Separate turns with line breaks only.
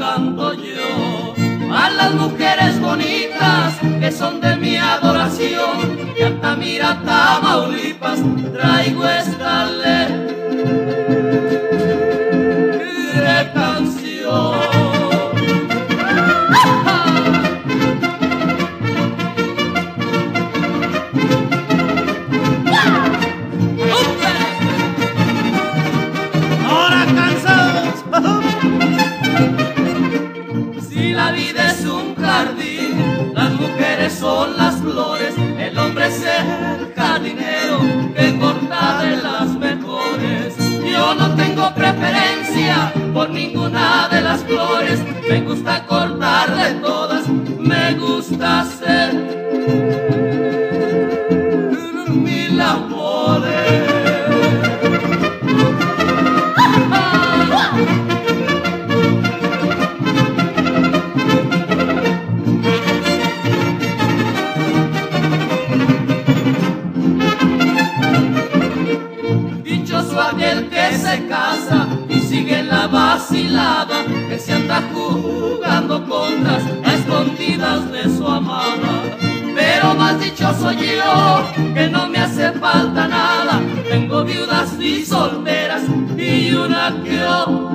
canto yo. A las mujeres bonitas Tamaulipas, traigo esta corta de las mejores. Yo no tengo preferencia por ninguna de las flores, me gusta cortar de todas, me gusta hacer mil amores. Se casa y sigue la vacilada, que se anda jugando contras a escondidas de su amada. Pero más dichoso yo, que no me hace falta nada, tengo viudas y solteras y una que otra